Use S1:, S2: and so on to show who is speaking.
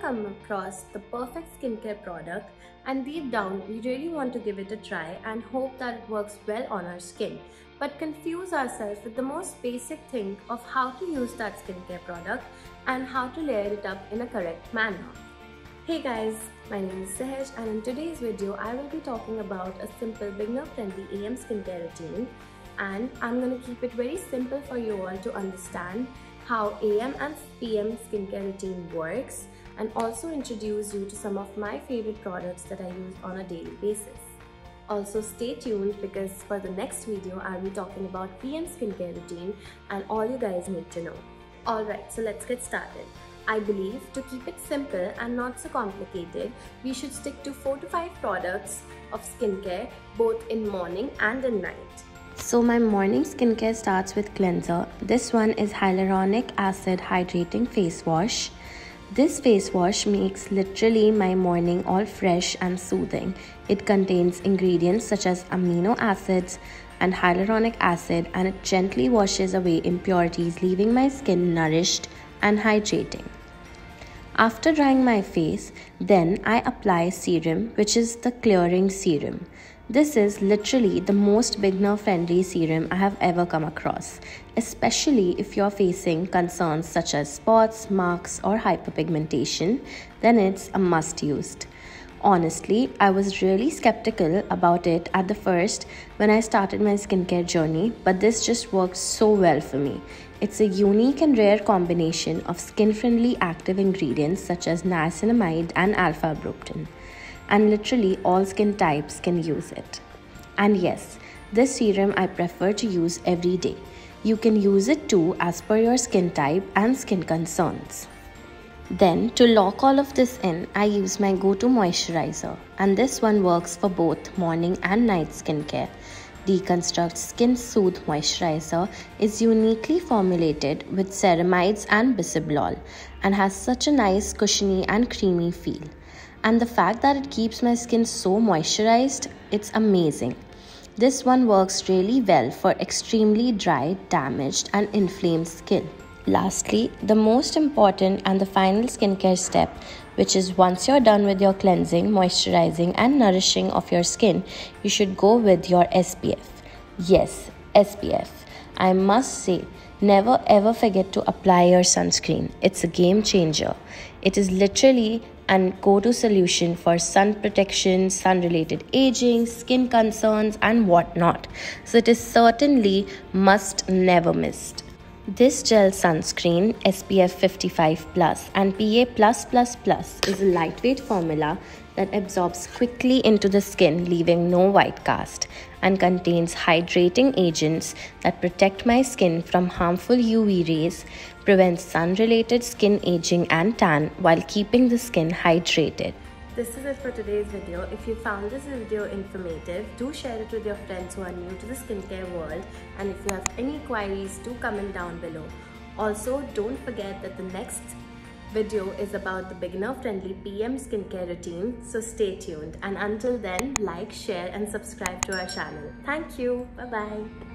S1: come across the perfect skincare product and deep down we really want to give it a try and hope that it works well on our skin but confuse ourselves with the most basic thing of how to use that skincare product and how to layer it up in a correct manner. Hey guys, my name is Sahaj and in today's video I will be talking about a simple beginner friendly AM skincare routine and I'm going to keep it very simple for you all to understand how AM and PM skincare routine works and also introduce you to some of my favorite products that I use on a daily basis. Also stay tuned because for the next video I'll be talking about PM skincare routine and all you guys need to know. Alright, so let's get started. I believe to keep it simple and not so complicated, we should stick to 4 to 5 products of skincare both in morning and in night. So my morning skincare starts with cleanser. This one is hyaluronic acid hydrating face wash. This face wash makes literally my morning all fresh and soothing. It contains ingredients such as amino acids and hyaluronic acid and it gently washes away impurities leaving my skin nourished and hydrating. After drying my face, then I apply serum which is the clearing serum. This is literally the most beginner friendly serum I have ever come across, especially if you're facing concerns such as spots, marks, or hyperpigmentation, then it's a must used. Honestly, I was really skeptical about it at the first when I started my skincare journey, but this just works so well for me. It's a unique and rare combination of skin friendly active ingredients such as niacinamide and alpha arbutin and literally all skin types can use it. And yes, this serum I prefer to use every day. You can use it too as per your skin type and skin concerns. Then to lock all of this in, I use my go-to moisturizer and this one works for both morning and night skincare. Deconstruct Skin Soothe Moisturizer is uniquely formulated with ceramides and bisabolol and has such a nice cushiony and creamy feel and the fact that it keeps my skin so moisturized, it's amazing. This one works really well for extremely dry, damaged, and inflamed skin. Lastly, the most important and the final skincare step, which is once you're done with your cleansing, moisturizing, and nourishing of your skin, you should go with your SPF. Yes, SPF. I must say, never ever forget to apply your sunscreen. It's a game changer. It is literally and go-to solution for sun protection, sun-related aging, skin concerns, and whatnot. So it is certainly must never missed. This gel sunscreen SPF 55 plus and PA is a lightweight formula that absorbs quickly into the skin leaving no white cast and contains hydrating agents that protect my skin from harmful UV rays, prevents sun related skin aging and tan while keeping the skin hydrated. This is it for today's video. If you found this video informative, do share it with your friends who are new to the skincare world and if you have any queries, do comment down below. Also, don't forget that the next video is about the beginner friendly PM skincare routine. So stay tuned and until then like, share and subscribe to our channel. Thank you. Bye bye.